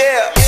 Yeah.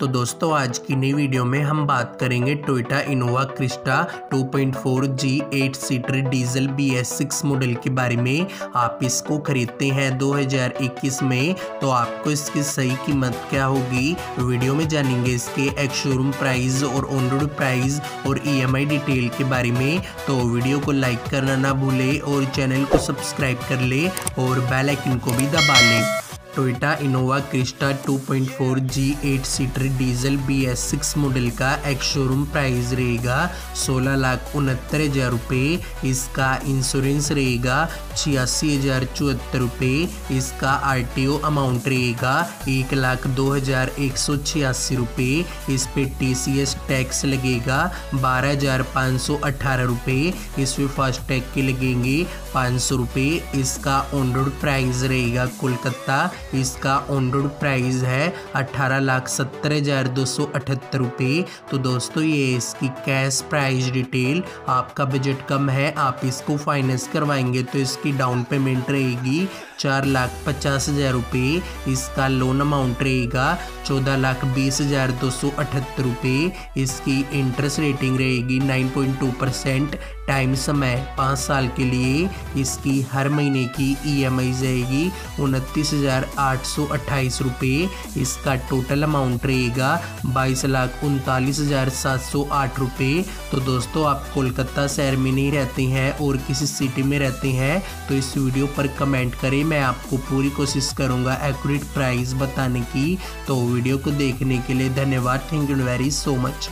तो दोस्तों, आज की नई वीडियो में हम बात करेंगे Toyota Innova Crysta 2.4 G eight seater diesel B S six model के बारे में। आप इसको खरीदते हैं 2021 में तो आपको इसकी सही कीमत क्या होगी? वीडियो में जानेंगे इसके एक शोरूम प्राइस और ऑन रोड प्राइस और ईएमआई e डिटेल के बारे में। तो वीडियो को लाइक करना ना भूले और चैनल को सब्सक्राइब कर ले और बेल को भी दबा लें। Toyota Innova Crysta 2.4 G eight seater diesel B S six model का एक शोरूम प्राइस रहेगा सोलह लाख उनहत्तर हज़ार रुपये इसका इंश्योरेंस रहेगा छियासी हज़ार चौहत्तर रुपये इसका आरटीओ अमाउंट रहेगा एक लाख दो हज़ार एक सौ छियासी रुपये इस पे टीसीएस टैक्स लगेगा बारह हज़ार पाँच सौ अठारह रुपये इसमें फास्टैग के लगेंगे पाँच सौ रुपये इसका ऑन रोड प्राइस रहेगा कोलकाता इसका ऑन रोड प्राइस है अट्ठारह लाख सत्तर हज़ार दो सौ अठहत्तर रुपये तो दोस्तों, ये इसकी कैश प्राइस डिटेल आपका बजट कम है, आप इसको फाइनेंस करवाएँगे तो इसकी डाउन पेमेंट रहेगी। चार लाख पचास हज़ार रुपये। इसका लोन अमाउंट रहेगा चौदह लाख बीस हज़ार दो सौ अठहत्तर रुपये। इसकी इंटरेस्ट रेटिंग रहेगी nine point two percent time समय पाँच साल के लिए। इसकी हर महीने की ई एम आई जाएगी उनतीस हज़ार आठ सौ अट्ठाईस रुपये। इसका टोटल अमाउंट रहेगा बाईस लाख उनतालीस हज़ार सात सौ आठ रुपये। तो दोस्तों, आप कोलकाता शहर में नहीं रहते हैं और किसी सिटी में रहते हैं तो इस वीडियो पर कमेंट करें। मैं आपको पूरी कोशिश करूँगा एक्यूरेट प्राइस बताने की। तो वीडियो को देखने के लिए धन्यवाद। Thank you very so much